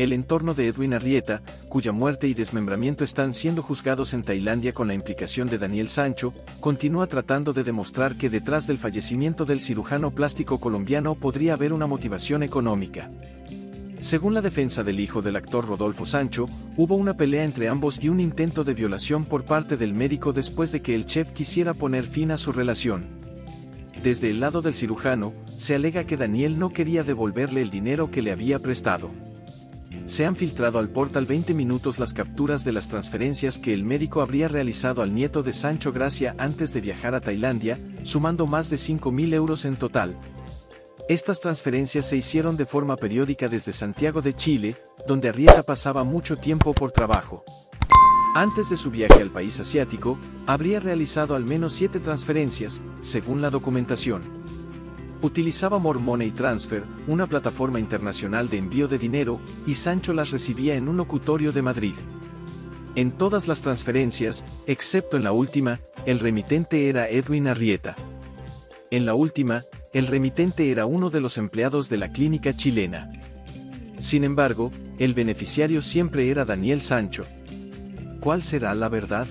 El entorno de Edwin Arrieta, cuya muerte y desmembramiento están siendo juzgados en Tailandia con la implicación de Daniel Sancho, continúa tratando de demostrar que detrás del fallecimiento del cirujano plástico colombiano podría haber una motivación económica. Según la defensa del hijo del actor Rodolfo Sancho, hubo una pelea entre ambos y un intento de violación por parte del médico después de que el chef quisiera poner fin a su relación. Desde el lado del cirujano, se alega que Daniel no quería devolverle el dinero que le había prestado. Se han filtrado al portal 20 minutos las capturas de las transferencias que el médico habría realizado al nieto de Sancho Gracia antes de viajar a Tailandia, sumando más de 5.000 euros en total, estas transferencias se hicieron de forma periódica desde Santiago de Chile, donde Arrieta pasaba mucho tiempo por trabajo. Antes de su viaje al país asiático, habría realizado al menos siete transferencias, según la documentación. Utilizaba More Money Transfer, una plataforma internacional de envío de dinero, y Sancho las recibía en un locutorio de Madrid. En todas las transferencias, excepto en la última, el remitente era Edwin Arrieta. En la última, el remitente era uno de los empleados de la clínica chilena. Sin embargo, el beneficiario siempre era Daniel Sancho. ¿Cuál será la verdad?